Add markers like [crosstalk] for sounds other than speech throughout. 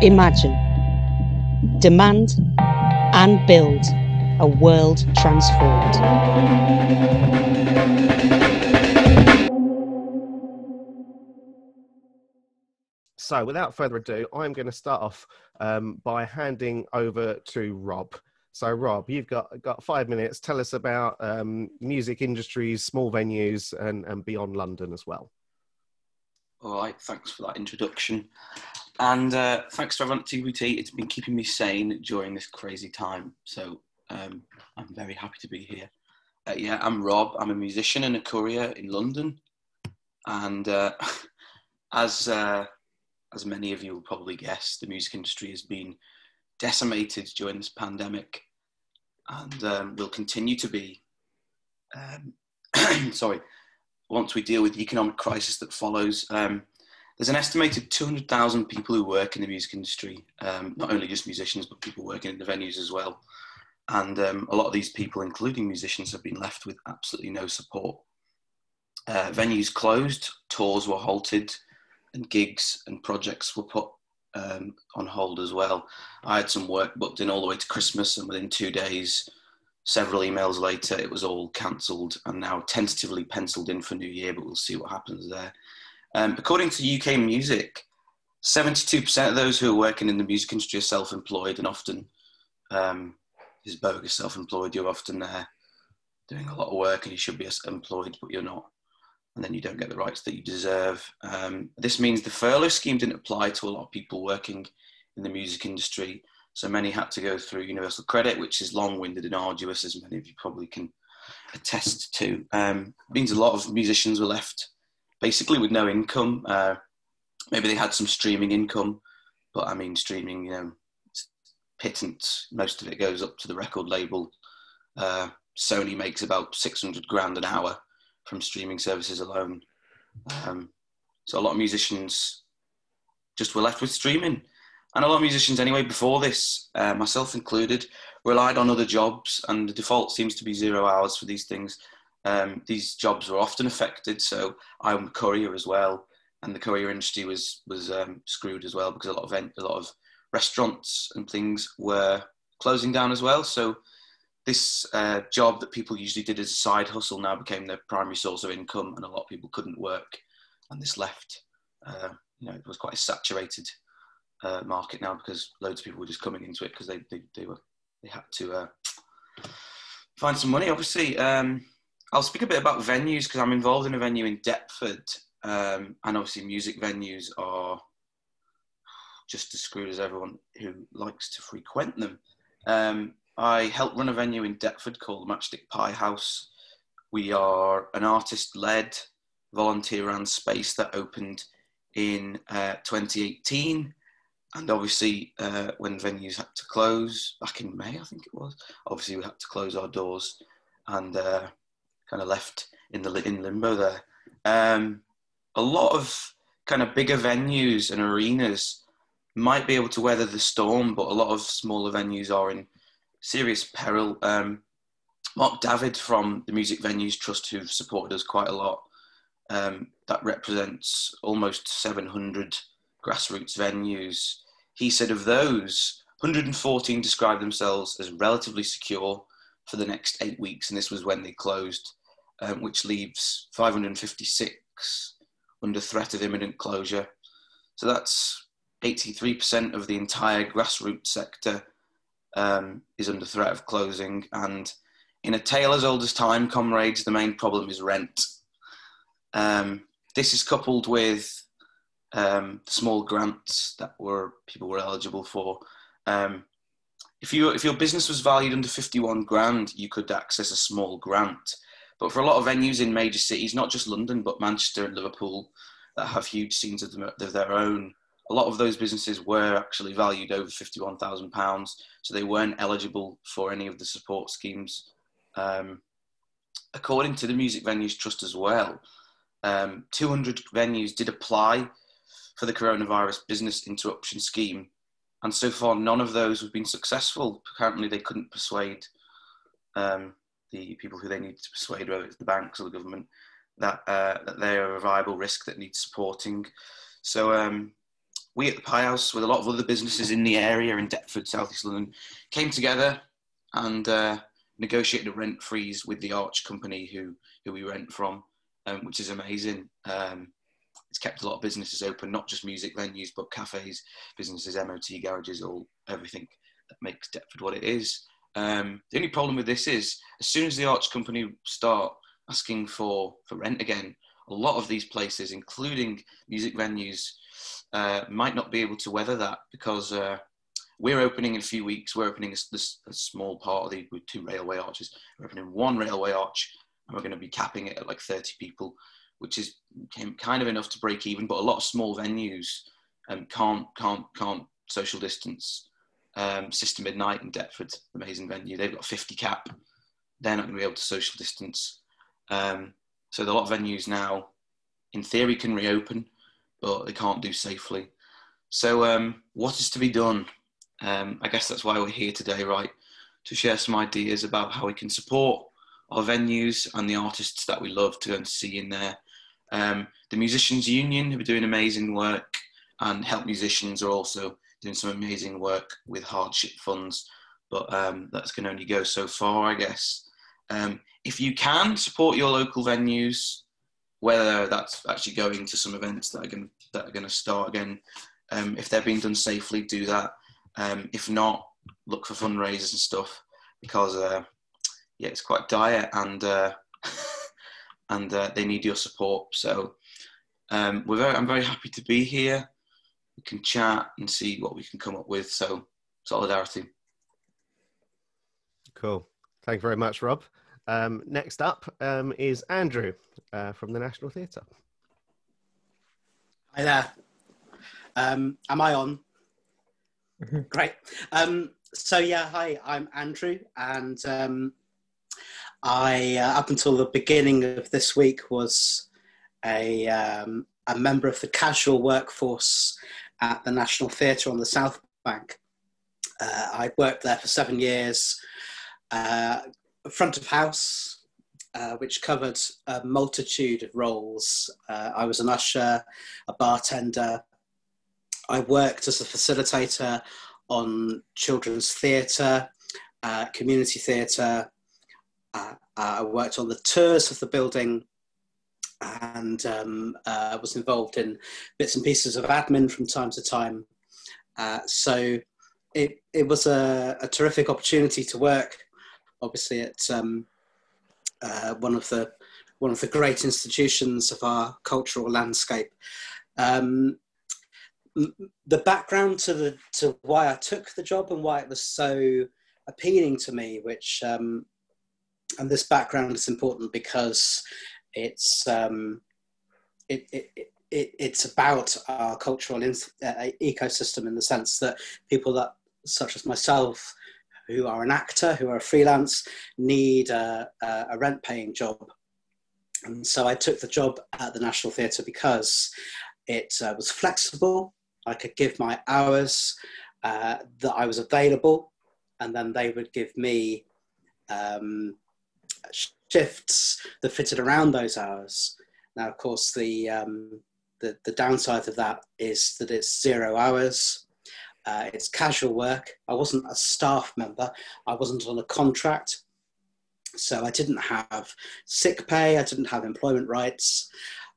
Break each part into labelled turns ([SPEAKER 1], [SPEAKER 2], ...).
[SPEAKER 1] Imagine, demand, and build a world transformed.
[SPEAKER 2] So, without further ado, I'm going to start off um, by handing over to Rob. So, Rob, you've got got five minutes. Tell us about um, music industries, small venues, and, and beyond London as well.
[SPEAKER 3] All right, thanks for that introduction. And uh, thanks to everyone at TBT. It's been keeping me sane during this crazy time. So um, I'm very happy to be here. Uh, yeah, I'm Rob. I'm a musician and a courier in London. And uh, [laughs] as, uh, as many of you will probably guess, the music industry has been decimated during this pandemic and um, will continue to be. Um, [clears throat] sorry, once we deal with the economic crisis that follows. Um, there's an estimated 200,000 people who work in the music industry, um, not only just musicians, but people working in the venues as well. And um, a lot of these people, including musicians, have been left with absolutely no support. Uh, venues closed, tours were halted, and gigs and projects were put um, on hold as well. I had some work booked in all the way to Christmas, and within two days, several emails later, it was all cancelled and now tentatively penciled in for New Year, but we'll see what happens there. Um, according to UK Music, 72% of those who are working in the music industry are self employed and often um, is bogus self employed. You're often there doing a lot of work and you should be employed, but you're not. And then you don't get the rights that you deserve. Um, this means the furlough scheme didn't apply to a lot of people working in the music industry. So many had to go through universal credit, which is long winded and arduous, as many of you probably can attest to. Um, means a lot of musicians were left basically with no income. Uh, maybe they had some streaming income, but I mean, streaming, you know, pittance. Most of it goes up to the record label. Uh, Sony makes about 600 grand an hour from streaming services alone. Um, so a lot of musicians just were left with streaming. And a lot of musicians, anyway, before this, uh, myself included, relied on other jobs, and the default seems to be zero hours for these things um, these jobs were often affected. So I'm a courier as well, and the courier industry was was um, screwed as well because a lot of a lot of restaurants and things were closing down as well. So this uh, job that people usually did as a side hustle now became their primary source of income, and a lot of people couldn't work, and this left. Uh, you know, it was quite a saturated uh, market now because loads of people were just coming into it because they, they, they were they had to uh, find some money. Obviously, um, I'll speak a bit about venues because I'm involved in a venue in Deptford, um, and obviously music venues are just as screwed as everyone who likes to frequent them. Um, I help run a venue in Deptford called the Matchstick Piehouse. We are an artist-led, volunteer-run space that opened in uh, 2018 and obviously uh, when venues had to close back in May, I think it was. Obviously, we had to close our doors, and uh, kind of left in the in limbo there. Um, a lot of kind of bigger venues and arenas might be able to weather the storm, but a lot of smaller venues are in serious peril. Um, Mark Davyd from the Music Venues Trust, who've supported us quite a lot, um, that represents almost 700 grassroots venues. He said of those, 114 described themselves as relatively secure for the next eight weeks, and this was when they closed um, which leaves 556 under threat of imminent closure. So that's 83% of the entire grassroots sector um, is under threat of closing. And in a tale as old as time, comrades, the main problem is rent. Um, this is coupled with um, small grants that were people were eligible for. Um, if you if your business was valued under 51 grand, you could access a small grant. But for a lot of venues in major cities, not just London, but Manchester and Liverpool, that have huge scenes of, them, of their own, a lot of those businesses were actually valued over £51,000, so they weren't eligible for any of the support schemes. Um, according to the Music Venues Trust as well, um, 200 venues did apply for the coronavirus business interruption scheme, and so far none of those have been successful. Apparently, they couldn't persuade um, the people who they need to persuade, whether it's the banks or the government, that uh, that they are a viable risk that needs supporting. So um, we at the Piehouse, with a lot of other businesses in the area in Deptford, South East London, came together and uh, negotiated a rent freeze with the Arch company who who we rent from, um, which is amazing. Um, it's kept a lot of businesses open, not just music venues, but cafes, businesses, MOT garages, all everything that makes Deptford what it is. Um, the only problem with this is, as soon as the Arch company start asking for for rent again, a lot of these places, including music venues, uh, might not be able to weather that because uh, we're opening in a few weeks. We're opening a, a, small part of the two railway arches. We're opening one railway arch, and we're going to be capping it at like 30 people, which is kind of enough to break even. But a lot of small venues um, can't can't can't social distance. Um, Sister Midnight in Deptford, amazing venue. They've got 50 cap. They're not going to be able to social distance. Um, so a lot of venues now, in theory, can reopen, but they can't do safely. So um, what is to be done? Um, I guess that's why we're here today, right? To share some ideas about how we can support our venues and the artists that we love to go and see in there. Um, the Musicians Union, who are doing amazing work, and Help Musicians are also doing some amazing work with hardship funds, but um, that's going to only go so far, I guess. Um, if you can support your local venues, whether that's actually going to some events that are going that are going to start again, um, if they're being done safely, do that. Um, if not, look for fundraisers and stuff because uh, yeah, it's quite dire and uh, [laughs] and uh, they need your support. So um, very, I'm very happy to be here. We can chat and see what we can come up with. So solidarity.
[SPEAKER 2] Cool. Thank you very much, Rob. Um, next up um, is Andrew uh, from the National Theatre.
[SPEAKER 4] Hi there. Um, am I on? Mm-hmm. Great. Um, so yeah, hi, I'm Andrew, and um, I uh, up until the beginning of this week was a um, a member of the casual workforce at the National Theatre on the South Bank. Uh, I worked there for seven years, uh, front of house, uh, which covered a multitude of roles. Uh, I was an usher, a bartender, I worked as a facilitator on children's theatre, uh, community theatre. Uh, I worked on the tours of the building and um, uh, was involved in bits and pieces of admin from time to time. Uh, so it, it was a, a, terrific opportunity to work, obviously, at um, uh, one of the one of the great institutions of our cultural landscape. Um, the background to the to why I took the job and why it was so appealing to me, which um, and this background is important because it's um, it, it, it, it's about our cultural in, uh, ecosystem in the sense that people that such as myself who are an actor who are a freelance need a, a rent paying job. And so I took the job at the National Theatre because it uh, was flexible. I could give my hours uh, that I was available, and then they would give me um, shifts that fitted around those hours. Now, of course, the, um, the, the downside of that is that it's zero hours. Uh, it's casual work. I wasn't a staff member. I wasn't on a contract. So I didn't have sick pay. I didn't have employment rights.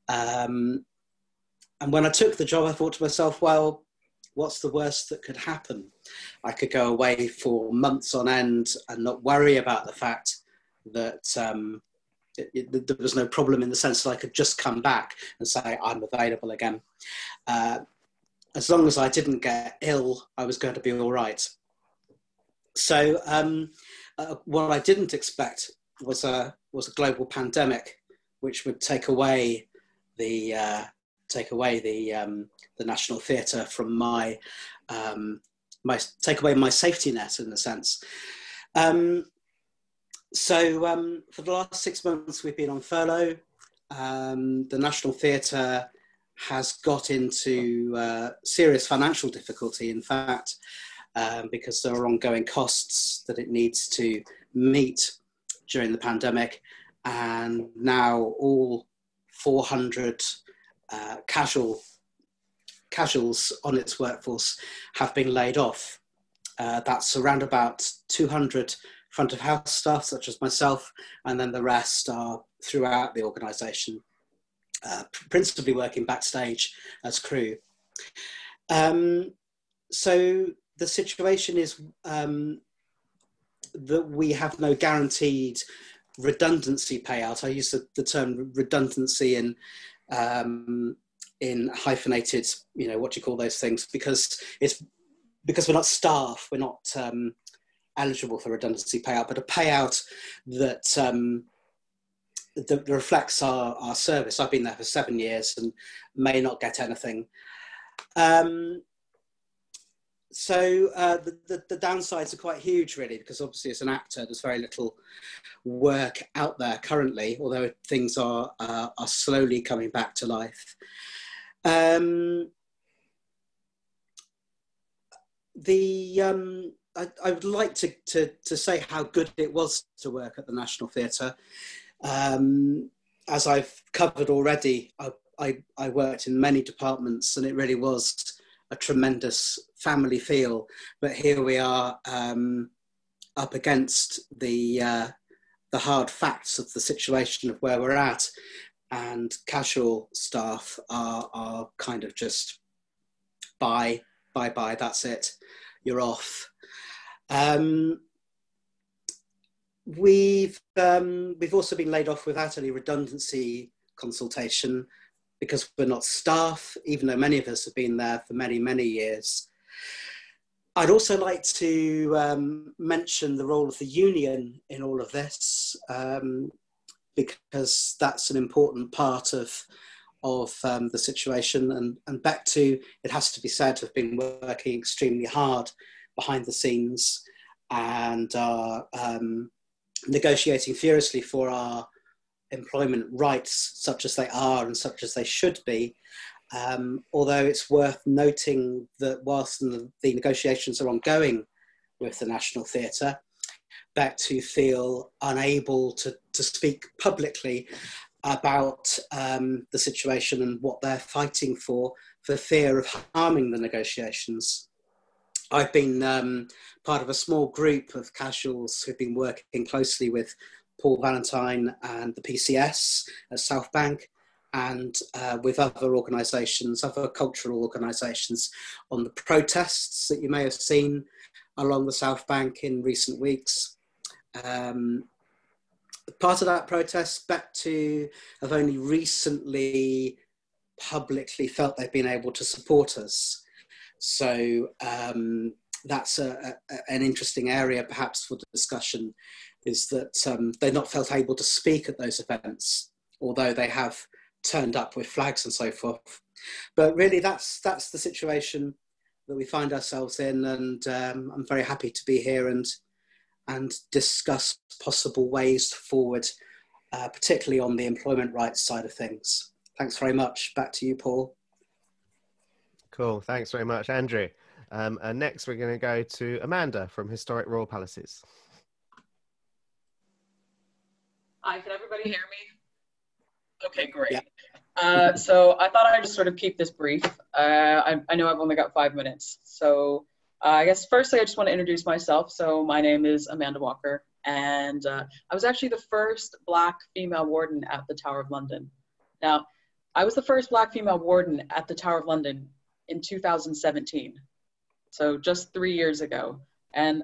[SPEAKER 4] Um, and when I took the job, I thought to myself, well, what's the worst that could happen? I could go away for months on end and not worry about the fact that um, it, it, there was no problem in the sense that I could just come back and say, I'm available again. Uh, as long as I didn't get ill, I was going to be all right. So, um, uh, what I didn't expect was a, was a global pandemic, which would take away the, uh, take away the um, the National Theatre from my um, my take away my safety net in a sense. Um, so um, for the last six months, we've been on furlough. Um, the National Theatre has got into uh, serious financial difficulty. In fact, um, because there are ongoing costs that it needs to meet during the pandemic, and now all 400 uh, casual casuals on its workforce have been laid off. Uh, that's around about 200 front of house staff, such as myself, and then the rest are throughout the organisation, uh, principally working backstage as crew. Um, so the situation is um, that we have no guaranteed redundancy payout. I use the, the term redundancy in um, in hyphenated, you know, what do you call those things? Because it's because we're not staff, we're not um, eligible for redundancy payout, but a payout that um, that reflects our, our service. I've been there for seven years and may not get anything. Um, so uh, the, the, the, downsides are quite huge, really, because obviously as an actor, there's very little work out there currently, although things are uh, are slowly coming back to life. Um, the um, I, I, would like to, to, to say how good it was to work at the National Theatre. Um, as I've covered already, I, I, I worked in many departments, and it really was a tremendous family feel. But here we are um, up against the uh, the hard facts of the situation of where we're at, and casual staff are are kind of just bye bye bye. That's it. You're off. Um, we've um, we've also been laid off without any redundancy consultation because we're not staff, even though many of us have been there for many, many years. I'd also like to um, mention the role of the union in all of this, um, because that's an important part of, of um, the situation. And, and Bectu it has to be said, have been working extremely hard behind the scenes and are um, negotiating furiously for our employment rights, such as they are and such as they should be. Um, although it's worth noting that whilst the, the, negotiations are ongoing with the National Theatre, Bectu feel unable to, to speak publicly about um, the situation and what they're fighting for, for fear of harming the negotiations. I've been um, part of a small group of casuals who've been working closely with Paul Valentine and the PCS at South Bank and uh, with other organisations, other cultural organisations on the protests that you may have seen along the South Bank in recent weeks. Um, part of that protest, Bectu have only recently publicly felt they've been able to support us. So um, that's a, a, an interesting area perhaps for discussion is that um, they're not felt able to speak at those events, although they have turned up with flags and so forth. But really, that's that's the situation that we find ourselves in, and um, I'm very happy to be here and and discuss possible ways forward, uh, particularly on the employment rights side of things. Thanks very much. Back to you, Paul.
[SPEAKER 2] Cool. Thanks very much, Andrew. Um, and next, we're going to go to Amanda from Historic Royal Palaces.
[SPEAKER 5] Hi, can everybody hear me? Okay, great. Yeah. Uh, so I thought I'd just sort of keep this brief. Uh, I, I, know I've only got five minutes. So uh, I guess firstly, I just want to introduce myself. So my name is Amanda Walker, and uh, I was actually the first Black female warden at the Tower of London. Now, I was the first Black female warden at the Tower of London in 2017. So just three years ago. And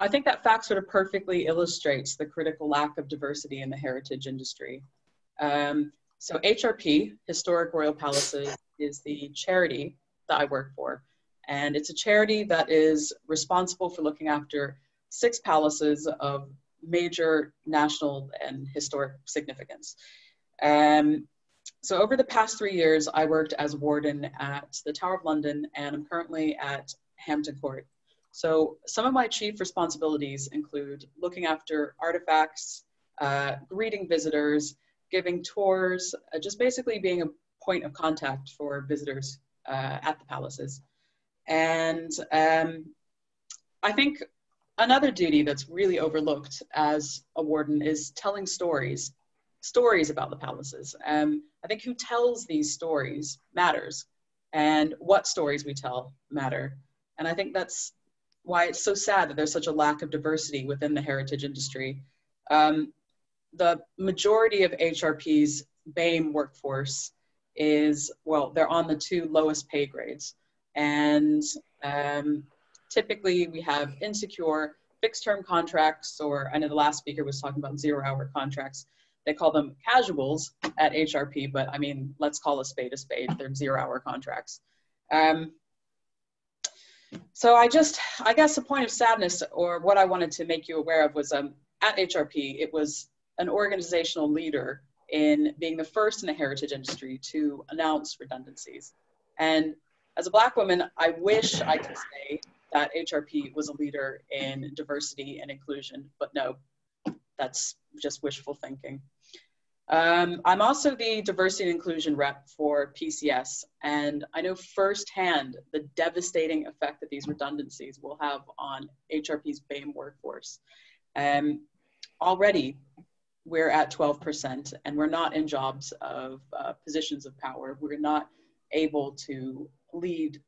[SPEAKER 5] I think that fact sort of perfectly illustrates the critical lack of diversity in the heritage industry. Um, so HRP, Historic Royal Palaces, is the charity that I work for. And it's a charity that is responsible for looking after six palaces of major national and historic significance. Um, so over the past three years, I worked as warden at the Tower of London and I'm currently at Hampton Court. So some of my chief responsibilities include looking after artifacts, uh, greeting visitors, giving tours, uh, just basically being a point of contact for visitors uh, at the palaces. And um, I think another duty that's really overlooked as a warden is telling stories, stories about the palaces. Um, I think who tells these stories matters. and what stories we tell matter. And I think that's why it's so sad that there's such a lack of diversity within the heritage industry. Um, the majority of HRP's BAME workforce is, well, they're on the two lowest pay grades. And um, typically we have insecure fixed term contracts, or I know the last speaker was talking about zero hour contracts. They call them casuals at HRP, but I mean, let's call a spade a spade. They're zero hour contracts. Um, so I just, I guess a point of sadness or what I wanted to make you aware of was um, at HRP, it was an organizational leader in being the first in the heritage industry to announce redundancies. And as a Black woman, I wish I could say that HRP was a leader in diversity and inclusion, but no, that's just wishful thinking. Um, I'm also the diversity and inclusion rep for PCS, and I know firsthand the devastating effect that these redundancies will have on HRP's BAME workforce. Um, already, we're at 12%, and we're not in jobs of uh, positions of power. We're not able to lead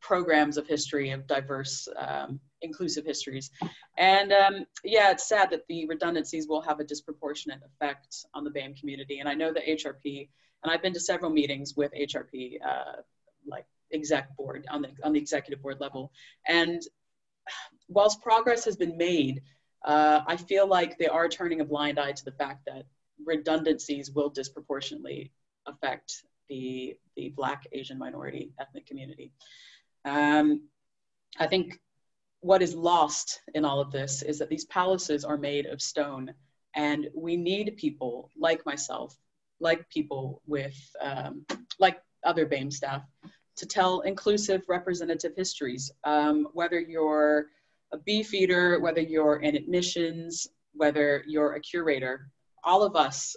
[SPEAKER 5] programs of history of diverse, um, inclusive histories. And um, yeah, it's sad that the redundancies will have a disproportionate effect on the BAME community. And I know that HRP, and I've been to several meetings with HRP, uh, like exec board on the on the executive board level. And whilst progress has been made, uh, I feel like they are turning a blind eye to the fact that redundancies will disproportionately affect the the Black Asian minority ethnic community. Um, I think what is lost in all of this is that these palaces are made of stone, and we need people like myself, like people with, um, like other BAME staff, to tell inclusive, representative histories. Um, whether you're a beefeater, whether you're in admissions, whether you're a curator, all of us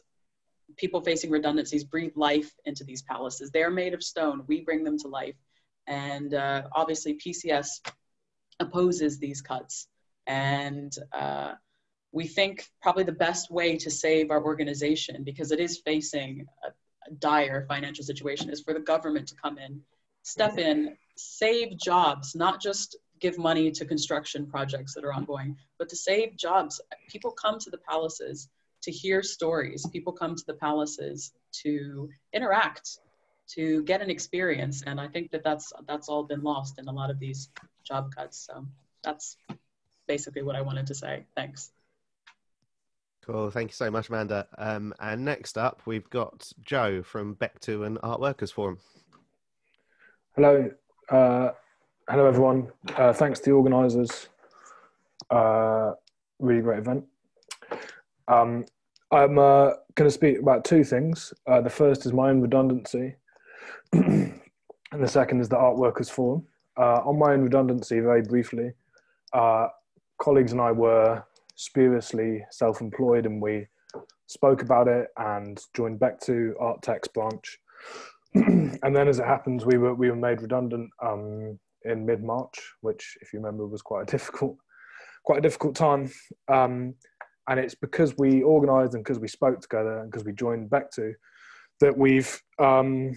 [SPEAKER 5] people facing redundancies breathe life into these palaces. They're made of stone. We bring them to life. And uh, obviously, PCS opposes these cuts. And uh, we think probably the best way to save our organization, because it is facing a, a dire financial situation, is for the government to come in, step in, save jobs, not just give money to construction projects that are ongoing, but to save jobs. People come to the palaces to hear stories. People come to the palaces to interact to get an experience. And I think that that's, that's all been lost in a lot of these job cuts. So that's basically what I wanted to say. Thanks.
[SPEAKER 2] Cool. Thank you so much, Amanda. Um, and next up, we've got Joe from Bectu and Art Workers Forum.
[SPEAKER 6] Hello. Uh, hello, everyone. Uh, thanks to the organisers. Uh, really great event. Um, I'm uh, going to speak about two things. Uh, the first is my own redundancy, [clears throat] and the second is the Art Workers Forum. Uh, on my own redundancy, very briefly, uh, colleagues and I were spuriously self-employed, and we spoke about it and joined Bectu Art Tech's branch. [clears throat] and then, as it happens, we were we were made redundant um, in mid March, which, if you remember, was quite a difficult quite a difficult time. Um, and it's because we organised and because we spoke together and because we joined Bectu that we've um,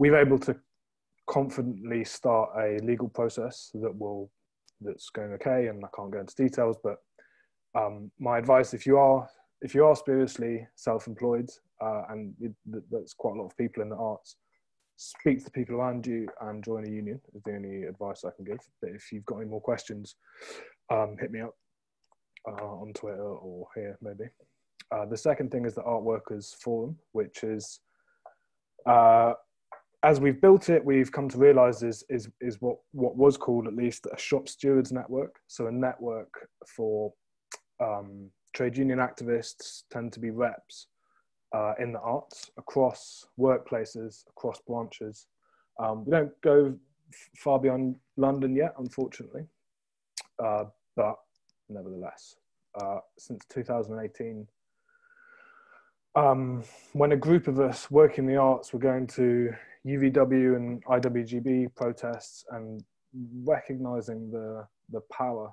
[SPEAKER 6] we've able to confidently start a legal process that will that's going okay and I can't go into details but um, my advice if you are if you are seriously self-employed uh, and it, that's quite a lot of people in the arts speak to people around you and join a union is the only advice I can give. But if you've got any more questions um, hit me up uh, on Twitter or here maybe. Uh, the second thing is the art workers forum which is uh, as we've built it, we've come to realize is, is, is what, what was called at least a shop stewards network. So a network for um, trade union activists tend to be reps uh, in the arts across workplaces, across branches. Um, we don't go far beyond London yet, unfortunately, uh, but nevertheless, uh, since 2018, um, when a group of us working the arts were going to UVW and IWGB protests and recognizing the, the power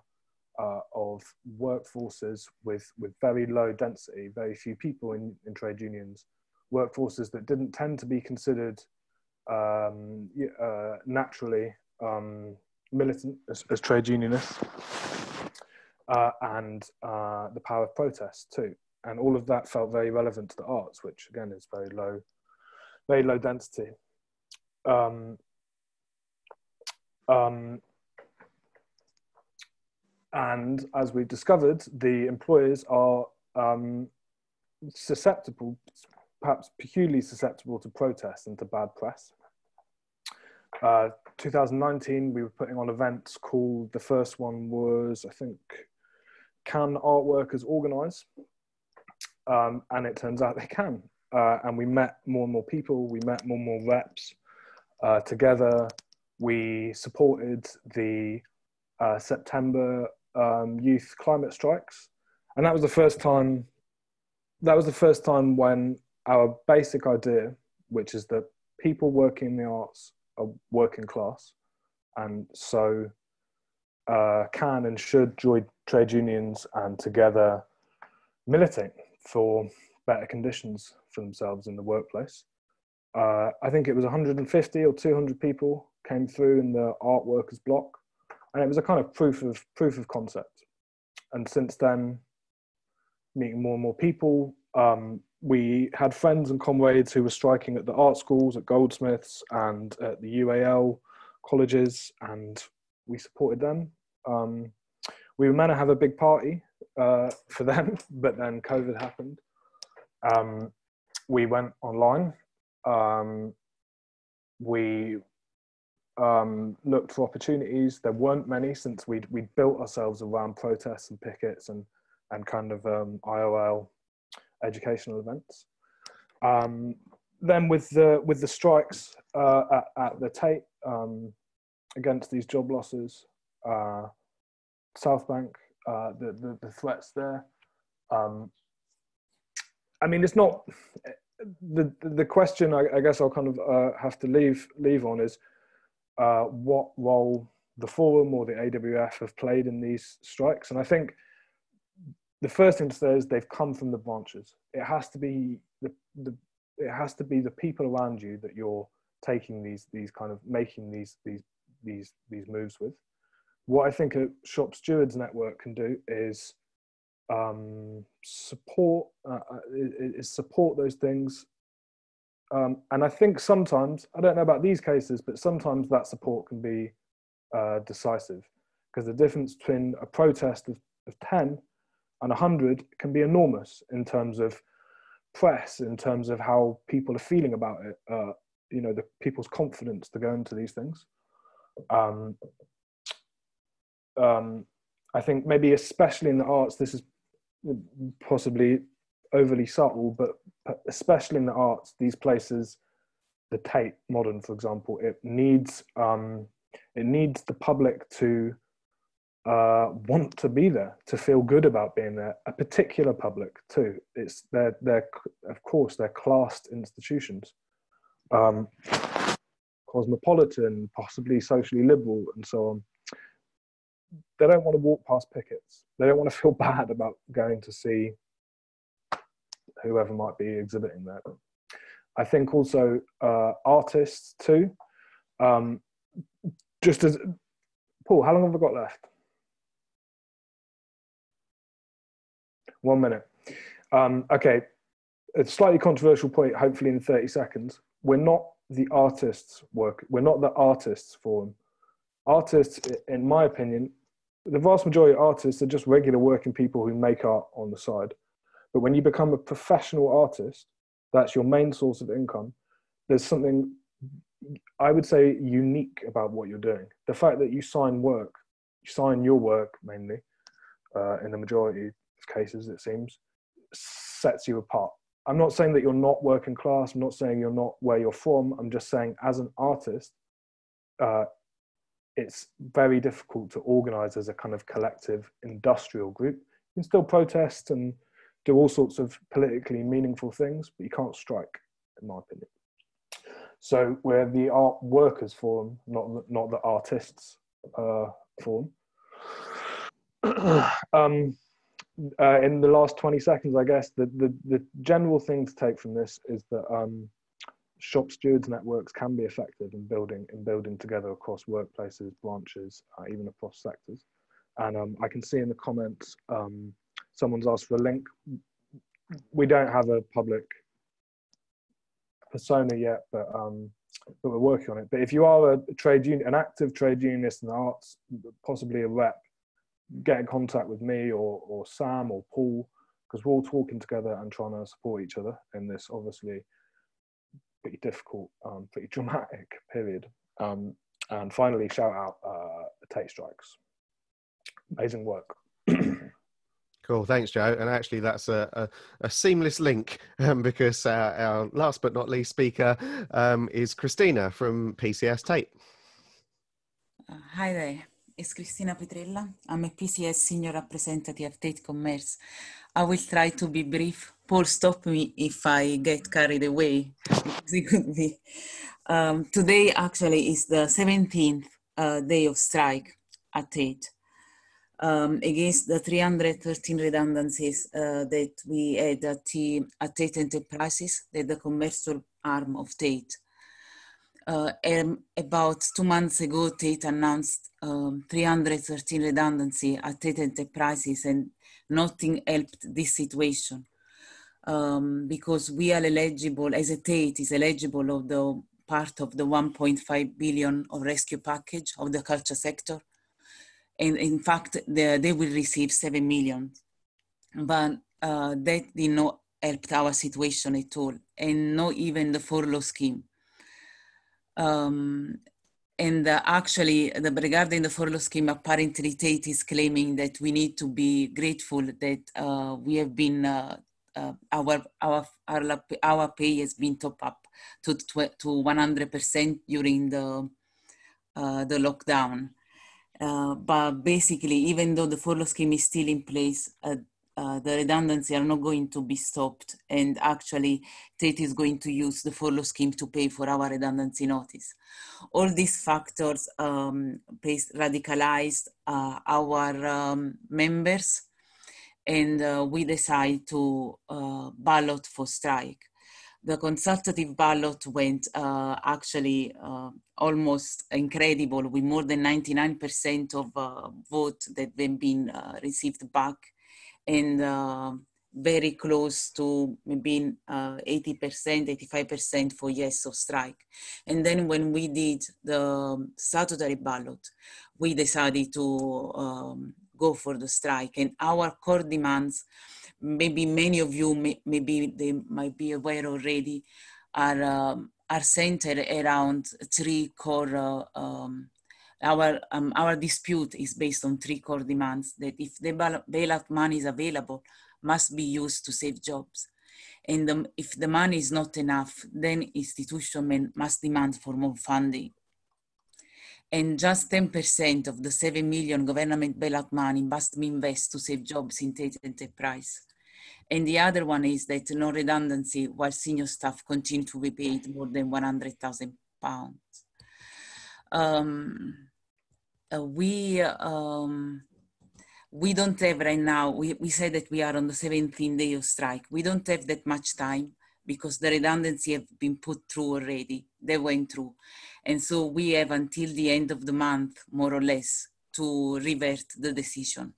[SPEAKER 6] uh, of workforces with, with very low density, very few people in, in trade unions, workforces that didn't tend to be considered um, uh, naturally um, militant as, as, trade unionists, uh, and uh, the power of protest too. And all of that felt very relevant to the arts, which again is very low, very low density. Um, um, and as we've discovered, the employers are um, susceptible, perhaps peculiarly susceptible to protests and to bad press. Uh, 2019, we were putting on events called, the first one was, I think, Can Art Workers Organise? Um, and it turns out they can. Uh, and we met more and more people, we met more and more reps uh, together. We supported the uh, September um, youth climate strikes. And that was the first time, that was the first time when our basic idea, which is that people working in the arts are working class and so uh, can and should join trade unions and together militate for better conditions for themselves in the workplace. Uh, I think it was 150 or 200 people came through in the art workers block, and it was a kind of proof of proof of concept. And since then, meeting more and more people, um, we had friends and comrades who were striking at the art schools, at Goldsmiths, and at the UAL colleges, and we supported them. Um, we were meant to have a big party uh, for [laughs] them, but then COVID happened. Um, we went online. Um, we um, looked for opportunities. There weren't many since we'd, we'd built ourselves around protests and pickets and, and kind of um, IOL educational events. Um, then with the with the strikes uh, at, at, the Tate um, against these job losses, uh, South Bank, uh, the, the, the threats there. Um, I mean, it's not the the question. I, I guess I'll kind of uh, have to leave leave on is uh, what role the forum or the AWF have played in these strikes, and I think the first thing to say is they've come from the branches. It has to be the, the it has to be the people around you that you're taking these these kind of making these these these these moves with. What I think a shop stewards network can do is um, support uh, uh is support those things. Um, and I think sometimes I don't know about these cases, but sometimes that support can be uh, decisive because the difference between a protest of, of ten and 100 can be enormous in terms of press, in terms of how people are feeling about it, uh, you know, the people's confidence to go into these things. Um, um, I think maybe especially in the arts, this is possibly overly subtle, but especially in the arts, these places, the Tate Modern, for example, it needs um, it needs the public to uh, want to be there, to feel good about being there. A particular public too. It's they're they're of course they're classed institutions, um, cosmopolitan, possibly socially liberal, and so on. They don't want to walk past pickets. They don't want to feel [laughs] bad about going to see whoever might be exhibiting there. I think also uh, artists too. Um, just as Paul, how long have I got left? One minute. Um, okay, a slightly controversial point, hopefully in 30 seconds. We're not the artists' work, we're not the artists' forum. Artists, in my opinion, the vast majority of artists are just regular working people who make art on the side. But when you become a professional artist, that's your main source of income, there's something I would say unique about what you're doing. The fact that you sign work, you sign your work mainly, uh, in the majority of cases, it seems, sets you apart. I'm not saying that you're not working class. I'm not saying you're not where you're from. I'm just saying, as an artist, uh, it's very difficult to organize as a kind of collective industrial group. You can still protest and do all sorts of politically meaningful things, but you can't strike, in my opinion. So we're the art workers forum, not not the artists uh, forum. [clears throat] um, uh, in the last 20 seconds, I guess the, the, the general thing to take from this is that um, shop stewards networks can be effective in building in building together across workplaces, branches, uh, even across sectors. And um, I can see in the comments um, someone's asked for a link. We don't have a public persona yet, but um, but we're working on it. But if you are a trade union, an active trade unionist in the arts, possibly a rep, get in contact with me or or Sam or Paul because we're all talking together and trying to support each other in this obviously pretty difficult, um, pretty [laughs] dramatic period. Um, and finally, shout out uh, the Tate Strikes. Amazing work. [clears throat]
[SPEAKER 2] Cool, thanks, Joe. And actually, that's a, a, a seamless link um, because uh, our last but not least speaker um, is Christina from PCS Tate.
[SPEAKER 7] Uh, hi there, it's Christina Petrella. I'm a PCS Senior Representative of Tate Commerce. I will try to be brief. Paul, stop me if I get carried away. could be. Um, today, actually, is the 17th uh, day of strike at Tate um, against the 313 redundancies uh, that we had at, the, at Tate Enterprises, that the commercial arm of Tate. Uh, about two months ago, Tate announced um, 313 redundancy at Tate Enterprises, and nothing helped this situation um, because we are eligible, as a Tate is eligible of the part of the 1.5 billion of rescue package of the culture sector and in fact the, they will receive 7 million. But uh, that did not help our situation at all and not even the furlough scheme. Um, and uh, actually the, regarding the furlough scheme apparently tate is claiming that we need to be grateful that uh, we have been uh, uh, our, our our our pay has been top up to to 100% during the uh, the lockdown uh, but basically, even though the furlough scheme is still in place, uh, uh, the redundancy are not going to be stopped. And actually, Tate is going to use the furlough scheme to pay for our redundancy notice. All these factors um, radicalized uh, our um, members, and uh, we decide to ballot for strike the consultative ballot went uh, actually uh, almost incredible with more than 99% of uh, vote that have been uh, received back and uh, very close to maybe 80%, uh, 85% for yes or strike. And then when we did the statutory ballot, we decided to um, go for the strike and our core demands maybe many of you, may, maybe they might be aware already, are, um, are centered around three core, uh, um, our, um, our dispute is based on three core demands that if the bailout money is available, must be used to save jobs. And um, if the money is not enough, then institutions must demand for more funding and just 10% of the 7 million government bailout money must be invested to save jobs in Tate enterprise. And the other one is that no redundancy while senior staff continue to be paid more than 100,000 pounds. Um, uh, we, um, we don't have right now, we, we said that we are on the 17th day of strike. We don't have that much time because the redundancy have been put through already. They went through. And so we have until the end of the month, more or less, to revert the decision.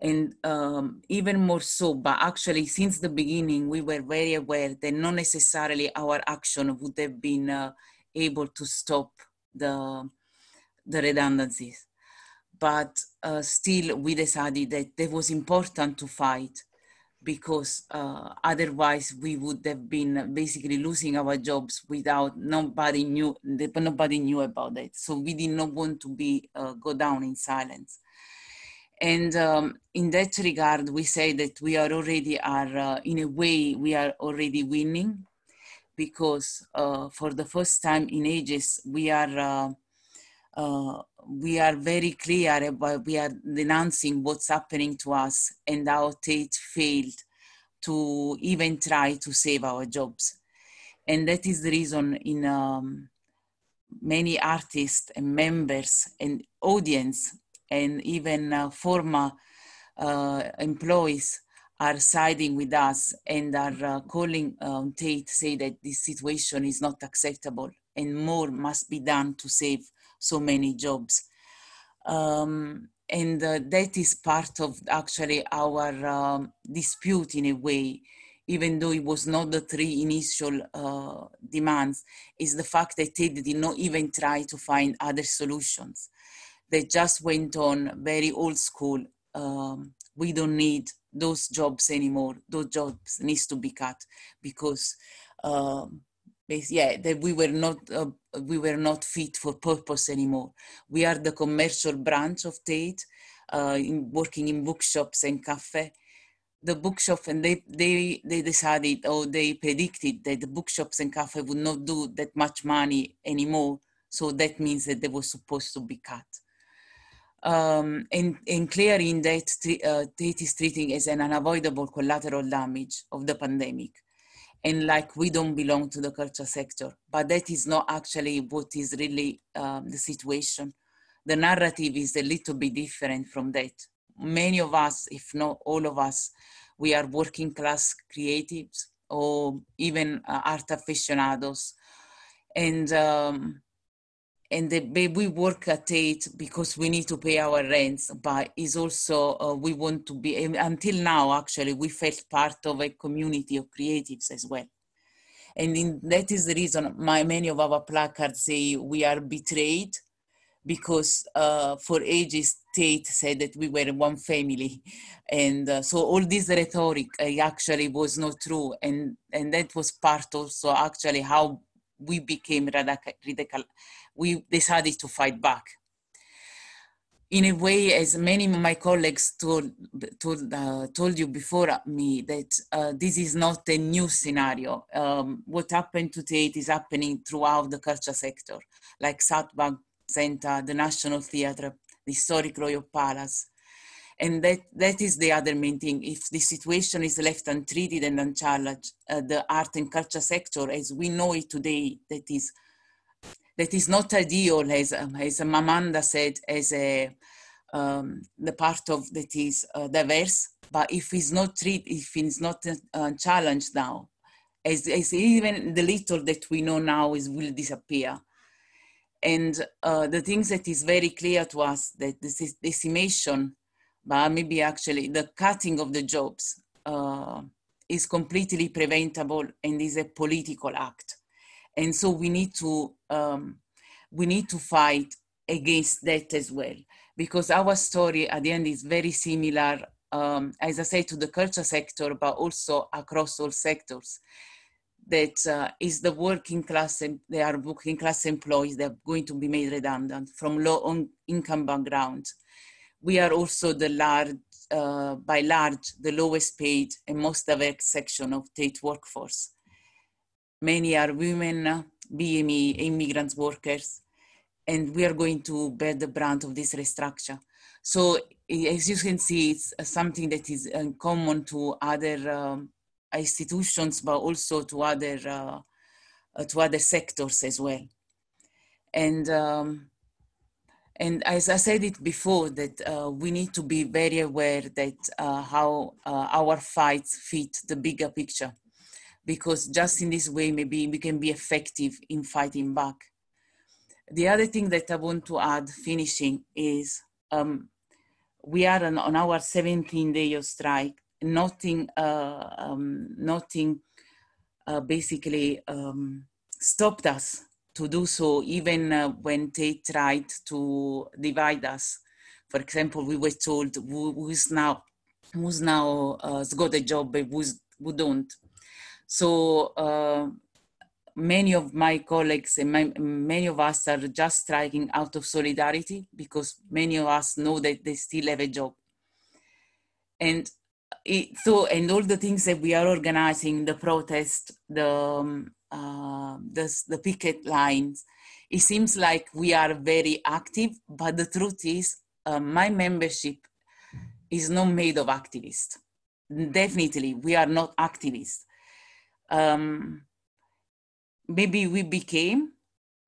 [SPEAKER 7] And um, even more so, but actually, since the beginning, we were very aware that not necessarily our action would have been uh, able to stop the, the redundancies. But uh, still, we decided that it was important to fight because uh, otherwise we would have been basically losing our jobs without nobody knew nobody knew about it. So we did not want to be uh, go down in silence. And um, in that regard we say that we are already are uh, in a way we are already winning because uh, for the first time in ages we are uh, we are very clear about we are denouncing what's happening to us and how Tate failed to even try to save our jobs. And that is the reason in um, many artists and members and audience and even uh, former uh, employees are siding with us and are uh, calling um, Tate say that this situation is not acceptable and more must be done to save so many jobs. Um, and uh, that is part of actually our um, dispute in a way even though it was not the three initial uh, demands, is the fact that they did not even try to find other solutions. They just went on very old school. Um, we don't need those jobs anymore. Those jobs needs to be cut because, um, yeah, that we were not uh, we were not fit for purpose anymore. We are the commercial branch of Tate, uh, in, working in bookshops and cafe the bookshop and they, they, they decided or they predicted that the bookshops and cafe would not do that much money anymore. So that means that they were supposed to be cut. Um, and, and clearly in that, uh, Tate is treating as an unavoidable collateral damage of the pandemic. And like we don't belong to the culture sector, but that is not actually what is really um, the situation. The narrative is a little bit different from that many of us, if not all of us, we are working class creatives or even uh, art aficionados. And, um, and the, we work at it because we need to pay our rents, but is also uh, we want to be, until now actually, we felt part of a community of creatives as well. And in, that is the reason my, many of our placards say we are betrayed because uh, for ages Tate said that we were one family, and uh, so all this rhetoric uh, actually was not true, and and that was part also actually how we became radical. We decided to fight back. In a way, as many of my colleagues told told, uh, told you before me, that uh, this is not a new scenario. Um, what happened to Tate is happening throughout the culture sector, like South Bank Center, the National Theatre, the historic Royal Palace. And that, that is the other main thing. If the situation is left untreated and unchallenged, uh, the art and culture sector, as we know it today, that is that is not ideal, as, um, as Amanda said, as a, um, the part of that is uh, diverse. But if it's not treated, if it's not uh, challenged now, as, as even the little that we know now is will disappear. And uh, the things that is very clear to us that this is decimation, but maybe actually the cutting of the jobs uh, is completely preventable and is a political act. And so we need to um, we need to fight against that as well, because our story at the end is very similar, um, as I say, to the culture sector, but also across all sectors that uh, is the working class, and they are working class employees that are going to be made redundant from low income backgrounds. We are also the large, uh, by large, the lowest paid and most diverse section of Tate workforce. Many are women, BME, immigrant workers, and we are going to bear the brunt of this restructure. So as you can see, it's something that is common to other um, institutions, but also to other uh, to other sectors as well. And um, and as I said it before, that uh, we need to be very aware that uh, how uh, our fights fit the bigger picture, because just in this way, maybe we can be effective in fighting back. The other thing that I want to add, finishing, is um, we are on, on our 17th day of strike, nothing, uh, um, nothing uh, basically um, stopped us to do so, even uh, when they tried to divide us. For example, we were told who, who's now who's now uh, has got a job, but who's, who don't. So uh, many of my colleagues and my, many of us are just striking out of solidarity because many of us know that they still have a job. And it, so and all the things that we are organizing the protest the um, uh, the, the picket lines it seems like we are very active but the truth is uh, my membership is not made of activists definitely we are not activists um, maybe we became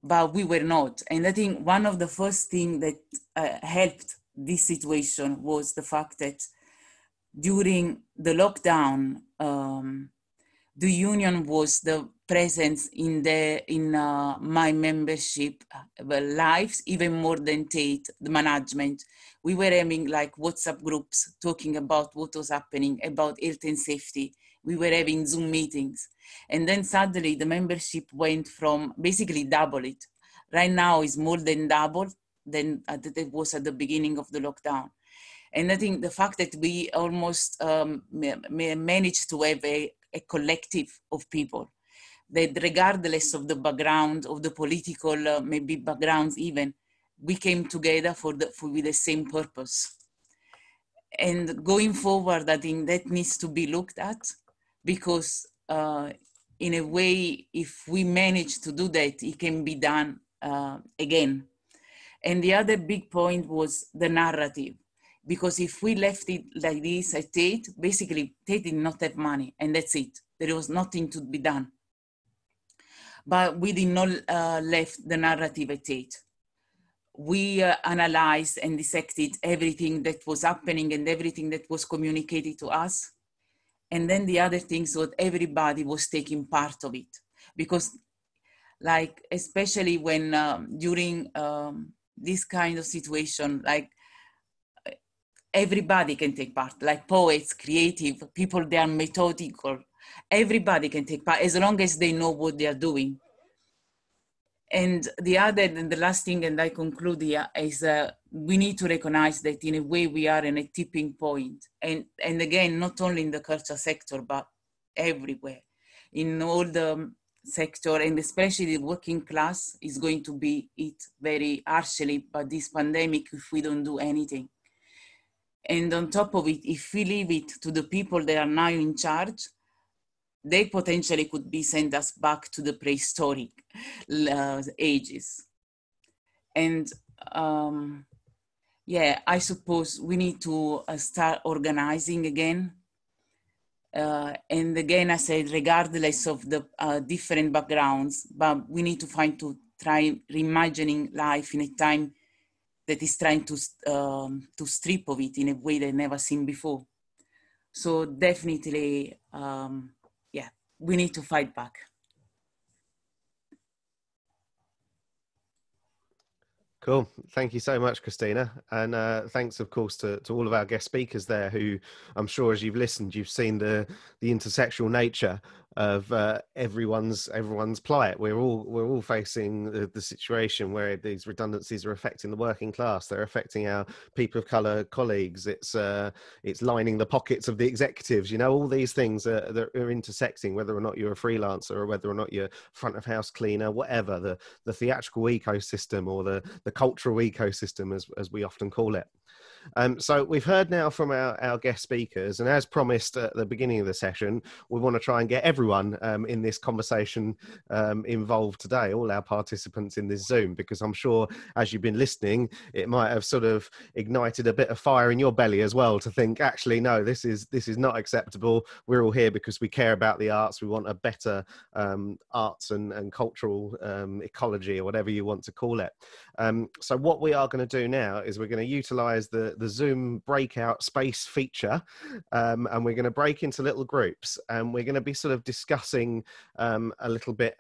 [SPEAKER 7] but we were not and i think one of the first things that uh, helped this situation was the fact that during the lockdown, um, the union was the presence in the in uh, my membership uh, lives even more than Tate the management. We were having like WhatsApp groups talking about what was happening about health and safety. We were having Zoom meetings, and then suddenly the membership went from basically double it. Right now is more than double than uh, it was at the beginning of the lockdown. And I think the fact that we almost um, managed to have a, a collective of people that regardless of the background of the political uh, maybe backgrounds even we came together for the for with the same purpose and going forward i think that needs to be looked at because uh, in a way if we manage to do that it can be done uh, again and the other big point was the narrative because if we left it like this at Tate, basically Tate did not have money and that's it. There was nothing to be done. But we did not uh, left the narrative at Tate. We uh, analyzed and dissected everything that was happening and everything that was communicated to us. And then the other things was everybody was taking part of it. Because like especially when um, during um, this kind of situation like everybody can take part. Like poets creative people they are methodical. Everybody can take part as long as they know what they are doing. And the other and the last thing and i conclude here is uh, we need to recognize that in a way we are in a tipping point. And and again not only in the culture sector but everywhere. In all the sector and especially the working class is going to be hit very harshly by this pandemic if we don't do anything. And on top of it, if we leave it to the people that are now in charge, they potentially could be sent us back to the prehistoric uh, ages. And um, yeah, I suppose we need to uh, start organizing again. Uh, and again, I said, regardless of the uh, different backgrounds, but we need to find to try reimagining life in a time that is trying to um, to strip of it in a way they never seen before. So definitely, um, yeah, we need to fight back.
[SPEAKER 2] Cool. Thank you so much, Christina. And uh, thanks, of course, to, to all of our guest speakers there who I'm sure as you've listened, you've seen the, the intersectional nature of uh, everyone's everyone's plight. We're all we're all facing the, the, situation where these redundancies are affecting the working class. They're affecting our people of color colleagues. It's uh, it's lining the pockets of the executives. You know, all these things are, that are intersecting. Whether or not you're a freelancer or whether or not you're front of house cleaner, whatever the the theatrical ecosystem or the the cultural ecosystem, as as we often call it. Um, so we've heard now from our, our guest speakers, and as promised at the beginning of the session, we want to try and get everyone um, in this conversation um, involved today, all our participants in this Zoom, because I'm sure as you've been listening, it might have sort of ignited a bit of fire in your belly as well to think, actually, no, this is this is not acceptable. We're all here because we care about the arts. We want a better um, arts and, and cultural um, ecology, or whatever you want to call it. Um, so what we are going to do now is we're going to utilize the the, Zoom breakout space feature, um, and we're going to break into little groups, and we're going to be sort of discussing um, a little bit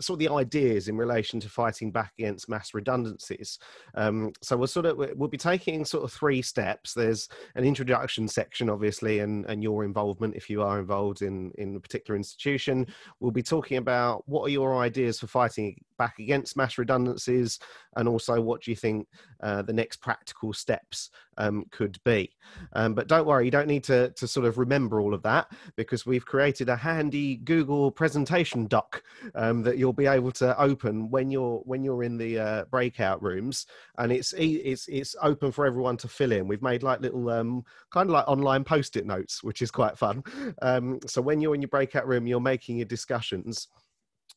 [SPEAKER 2] sort of the ideas in relation to fighting back against mass redundancies. Um, so we'll sort of we'll be taking sort of three steps. There's an introduction section, obviously, and and your involvement if you are involved in in a particular institution. We'll be talking about what are your ideas for fighting back against mass redundancies, and also what do you think uh, the next practical steps um, could be. Um, but don't worry, you don't need to, to sort of remember all of that because we've created a handy Google presentation doc um, that you'll be able to open when you're when you're in the uh, breakout rooms, and it's it's it's open for everyone to fill in. We've made like little um, kind of like online post-it notes, which is quite fun. [laughs] Um, so when you're in your breakout room, you're making your discussions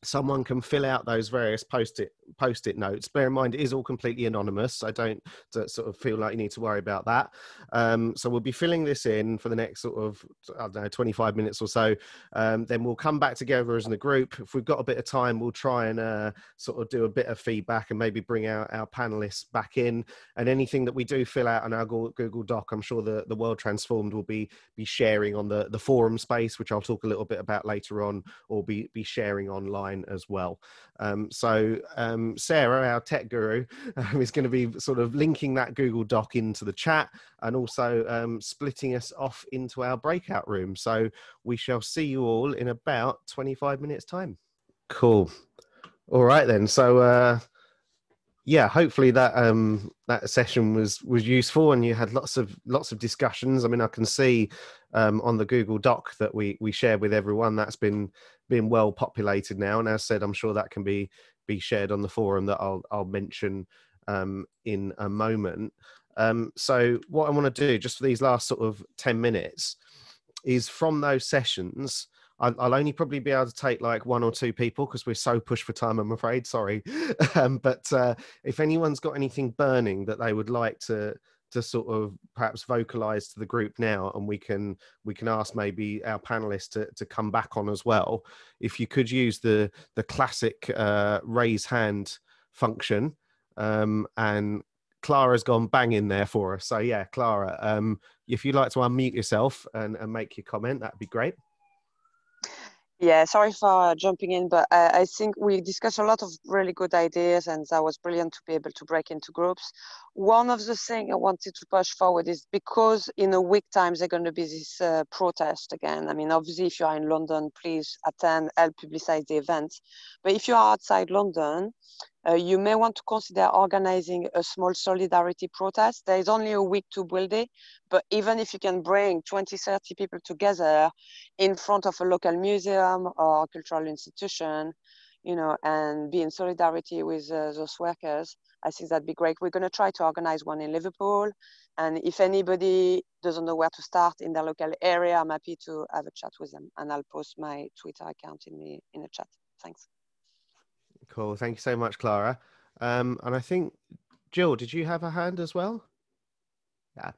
[SPEAKER 2] someone can fill out those various post-it post-it notes. Bear in mind, it is all completely anonymous, i don't sort of feel like you need to worry about that. Um, so we'll be filling this in for the next sort of I don't know 25 minutes or so. Um, then we'll come back together as a group. If we've got a bit of time, we'll try and uh, sort of do a bit of feedback and maybe bring our, our panelists back in. And anything that we do fill out on our Google Doc, I'm sure the the World Transformed will be be sharing on the the forum space, which I'll talk a little bit about later on, or be be sharing online as well. Um, so um, Sarah, our tech guru, [laughs] um, is going to be sort of linking that Google Doc into the chat and also um, splitting us off into our breakout room. So we shall see you all in about 25 minutes time. Cool. All right then. So uh, yeah, hopefully that um, that session was was useful and you had lots of lots of discussions. I mean, I can see um, on the Google Doc that we we shared with everyone that's been been well populated now. And as said, I'm sure that can be be shared on the forum that I'll I'll mention um, in a moment. Um, so what I want to do just for these last sort of ten minutes is from those sessions I'll, only probably be able to take like one or two people because we're so pushed for time. I'm afraid. Sorry, [laughs] um, but uh, if anyone's got anything burning that they would like to to sort of perhaps vocalize to the group now and we can we can ask maybe our panelists to, to come back on as well. If you could use the the classic uh, raise hand function um, and clara's gone bang in there for us. So yeah clara um, if you'd like to unmute yourself and, and make your comment that'd be great
[SPEAKER 8] yeah, sorry for jumping in, but uh, I think we discussed a lot of really good ideas, and that was brilliant to be able to break into groups. One of the things I wanted to push forward is because in a week time there's going to be this uh, protest again. I mean, obviously, if you are in London, please attend, help publicize the event. But if you are outside London, uh, you may want to consider organizing a small solidarity protest. There is only a week to build it, but even if you can bring 20, 30 people together in front of a local museum or cultural institution, you know, and be in solidarity with uh, those workers, I think that'd be great. We're going to try to organize one in Liverpool. And if anybody doesn't know where to start in their local area, I'm happy to have a chat with them. And I'll post my Twitter account in the in the chat. Thanks.
[SPEAKER 2] Cool. Thank you so much, Clara. Um, and I think, Jill, did you have a hand as well? Yeah.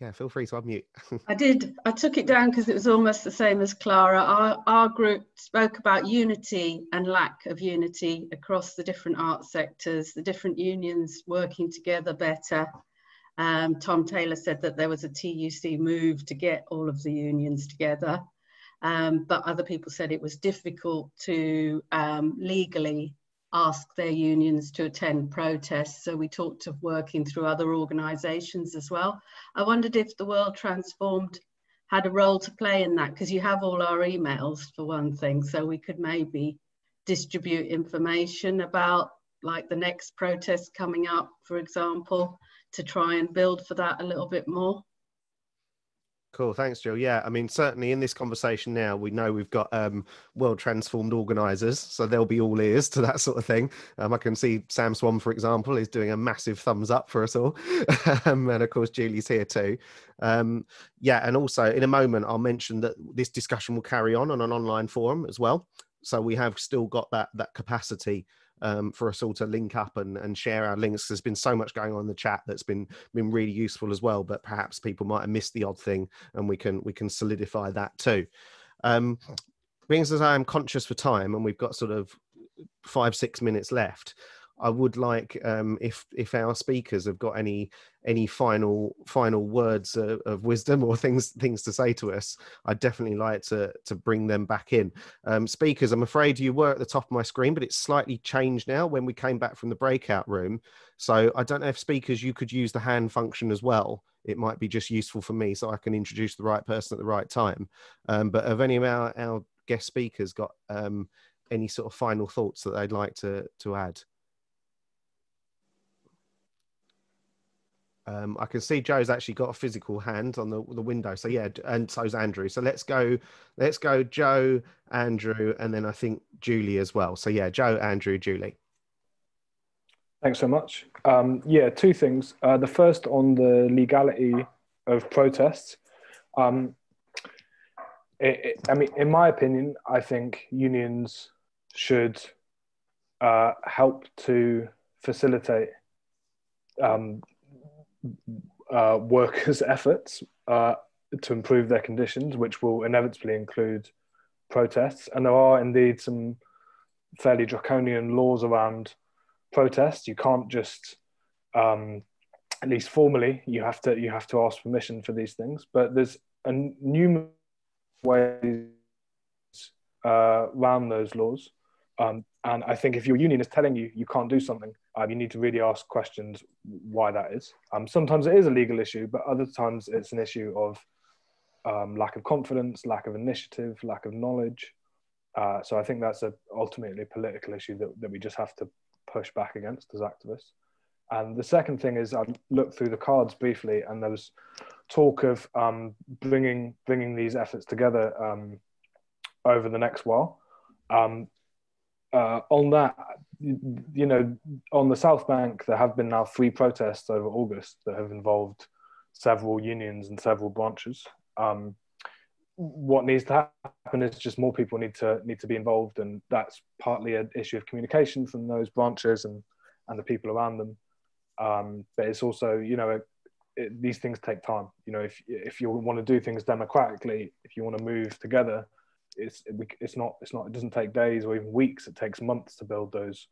[SPEAKER 2] Yeah, feel free to unmute. [laughs]
[SPEAKER 9] I did. I took it down because it was almost the same as Clara. Our, our group spoke about unity and lack of unity across the different art sectors, the different unions working together better. Um, Tom Taylor said that there was a TUC move to get all of the unions together um, but other people said it was difficult to um, legally ask their unions to attend protests. So we talked of working through other organisations as well. I wondered if the World Transformed had a role to play in that because you have all our emails for one thing, so we could maybe distribute information about like the next protest coming up, for example, to try and build for that a little bit more.
[SPEAKER 2] Cool, thanks, Jill. Yeah, I mean, certainly in this conversation now, we know we've got um, world transformed organisers, so they'll be all ears to that sort of thing. Um, I can see Sam Swan, for example, is doing a massive thumbs up for us all, [laughs] um, and of course Julie's here too. Um, yeah, and also in a moment, I'll mention that this discussion will carry on on an online forum as well. So we have still got that that capacity um, for us all to link up and, and share our links. There's been so much going on in the chat that's been been really useful as well. But perhaps people might have missed the odd thing, and we can we can solidify that too. Um, being as I am conscious for time, and we've got sort of five six minutes left. I would like um, if if our speakers have got any any final final words of, of, wisdom or [laughs] things things to say to us. I'd definitely like to to bring them back in. Um, speakers, I'm afraid you were at the top of my screen, but it's slightly changed now when we came back from the breakout room. So I don't know if speakers you could use the hand function as well. It might be just useful for me so I can introduce the right person at the right time. Um, but have any of our, our guest speakers got um, any sort of final thoughts that they'd like to to add? Um, I can see Joe's actually got a physical hand on the, the window. So yeah, and so's Andrew. So let's go, let's go Joe, Andrew, and then I think Julie as well. So yeah, Joe, Andrew, Julie.
[SPEAKER 6] Thanks so much. Um, yeah, two things. Uh, the first on the legality of protests. Um, it, it, I mean, in my opinion, I think unions should uh, help to facilitate um, uh, workers' [laughs] efforts uh, to improve their conditions, which will inevitably include protests. And there are indeed some fairly draconian laws around protests. You can't just, um, at least formally, you have to you have to ask permission for these things. But there's a numerous ways uh, around those laws. Um, and I think if your union is telling you you can't do something, um, you need to really ask questions why that is. Um, sometimes it is a legal issue, but other times it's an issue of um, lack of confidence, lack of initiative, lack of knowledge. Uh, so I think that's a ultimately a political issue that, that we just have to push back against as activists. And the second thing is I looked through the cards briefly, and there was talk of um, bringing bringing these efforts together um, over the next while. Um, uh, on that, you know, on the South Bank, there have been now three protests over August that have involved several unions and several branches. Um, what needs to happen is just more people need to need to be involved, and that's partly an issue of communication from those branches and and the people around them. Um, but it's also, you know, it, these things take time. You know, if if you want to do things democratically, if you want to move together, it's it's not it's not it doesn't take days or even weeks. It takes months to build those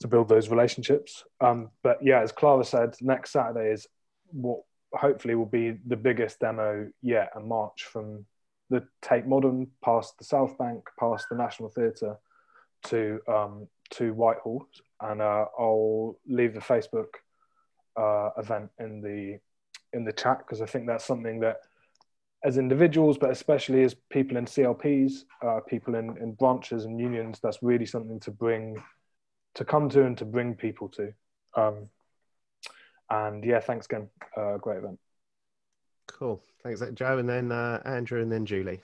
[SPEAKER 6] to build those relationships. Um, but yeah, as Clara said, next Saturday is what hopefully will be the biggest demo yet, a march from the Tate Modern past the South Bank, past the National Theatre to um, to Whitehall, and uh, I'll leave the Facebook uh, event in the in the chat because I think that's something that as individuals, but especially as people in CLPs, uh, people in, in branches and unions, that's really something to bring, to come to and to bring people to. Um, and yeah, thanks again. Uh, great event.
[SPEAKER 2] Cool. Thanks, Joe, and then uh, Andrew, and then Julie.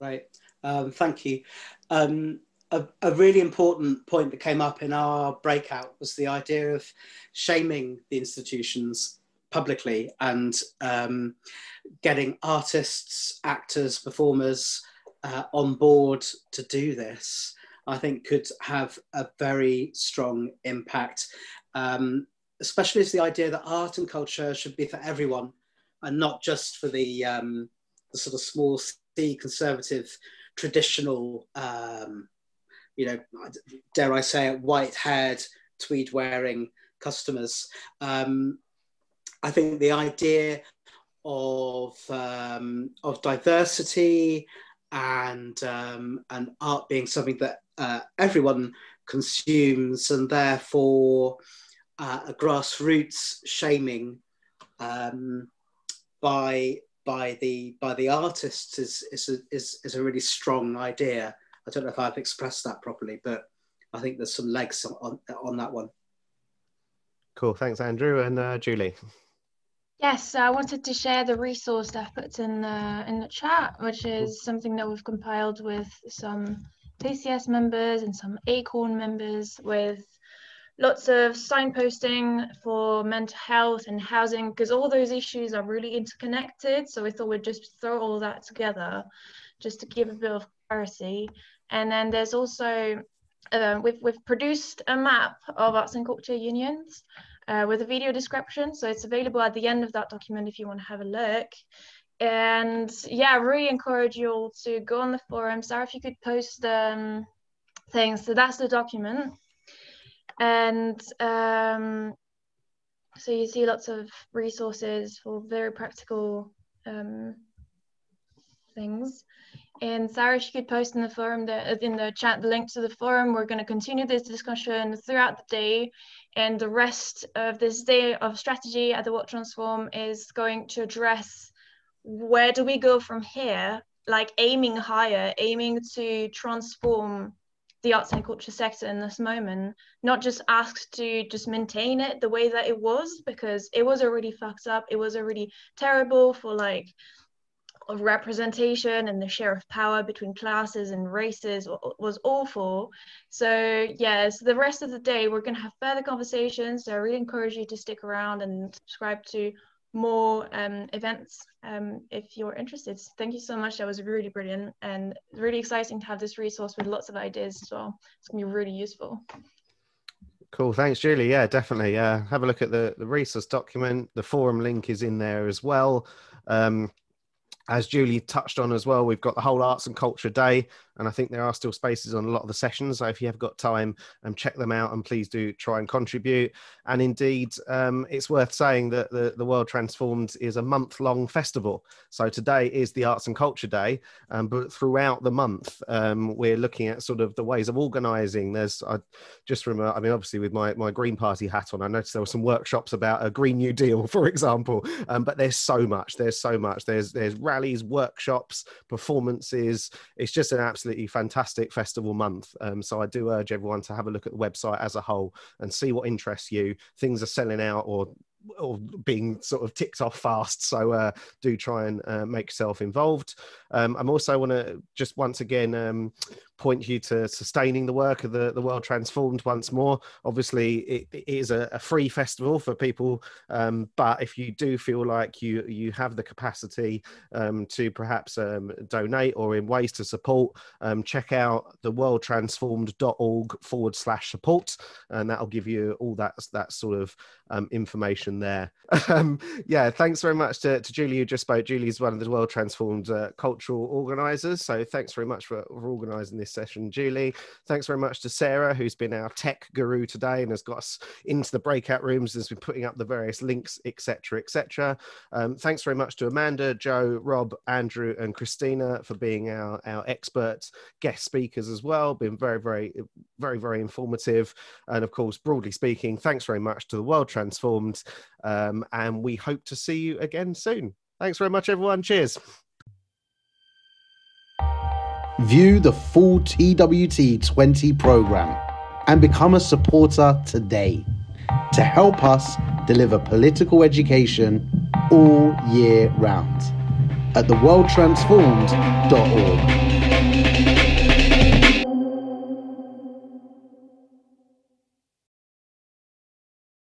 [SPEAKER 4] Right. Um, thank you. Um, a, a, really important point that came up in our breakout was the idea of shaming the institutions publicly and um, getting artists, actors, performers uh, on board to do this, I think could have a very strong impact, um, especially as the idea that art and culture should be for everyone and not just for the, um, the sort of small C conservative traditional, um, you know, dare I say it, white haired, tweed wearing customers. Um, I think the idea of um, of diversity and um, and art being something that uh, everyone consumes, and therefore uh, a grassroots shaming um, by by the by the artists is is a, is is a really strong idea. I don't know if I've expressed that properly, but I think there's some legs on on that one.
[SPEAKER 2] Cool, thanks, Andrew and uh, Julie. [laughs]
[SPEAKER 10] Yes, I wanted to share the resource efforts in the in the chat, which is something that we've compiled with some PCS members and some ACORN members with lots of signposting for mental health and housing because all those issues are really interconnected. So we thought we'd just throw all that together just to give a bit of clarity. And then there's also, uh, we've, we've produced a map of arts and culture unions uh, with a video description. So it's available at the end of that document if you want to have a look. And yeah, I really encourage you all to go on the forum. Sorry if you could post um, things. So that's the document. And um, so you see lots of resources for very practical um, things. And Sarah, she could post in the forum, the, in the chat, the link to the forum. We're going to continue this discussion throughout the day. And the rest of this day of strategy at the World Transform is going to address where do we go from here, like aiming higher, aiming to transform the arts and culture sector in this moment, not just asked to just maintain it the way that it was, because it was already fucked up. It was already terrible for like of representation and the share of power between classes and races was awful. So yeah, so the rest of the day we're going to have further conversations. So I really encourage you to stick around and subscribe to more um, events um, if you're interested. Thank you so much. That was really brilliant and really exciting to have this resource with lots of ideas as well. It's gonna be really useful.
[SPEAKER 2] Cool. Thanks, Julie. Yeah, definitely. Uh, have a look at the, the resource document. The forum link is in there as well. Um, as Julie touched on as well, we've got the whole arts and culture day, and I think there are still spaces on a lot of the sessions. So if you have got time, um, check them out, and please do try and contribute. And indeed, um, it's worth saying that the, the World Transformed is a month long festival. So today is the Arts and Culture Day, um, but throughout the month, um, we're looking at sort of the ways of organising. There's I, just from, I mean, obviously with my, my Green Party hat on, I noticed there were some workshops about a Green New Deal, [laughs] for example. Um, but there's so much. There's so much. There's there's rallies, workshops, performances. It's just an absolutely fantastic festival month. Um, so I do urge everyone to have a look at the website as a whole and see what interests you. Things are selling out or or being sort of ticked off fast. So uh, do try and uh, make yourself involved. Um, I'm also want to just once again um, point you to sustaining the work of the, the World Transformed once more. Obviously, it, it is a, a, free festival for people, um, but if you do feel like you you have the capacity um, to perhaps um, donate or in ways to support, um, check out the worldtransformed.org forward slash support, and that'll give you all that that sort of um, information there. [laughs] Um, yeah, thanks very much to, to Julie who just spoke. Julie is one of the World Transformed uh, cultural organisers, so thanks very much for, for organising this session, Julie. Thanks very much to Sarah, who's been our tech guru today and has got us into the breakout rooms, has been putting up the various links, etc., etc. Um, thanks very much to Amanda, Joe, Rob, Andrew, and Christina for being our, our expert guest speakers as well. Been very, very, very, very informative. And of course, broadly speaking, thanks very much to the World Transformed. Um, and we hope to see you again soon. Thanks very much, everyone. Cheers.
[SPEAKER 11] View the full TWT20 program and become a supporter today to help us deliver political education all year round at theworldtransformed.org.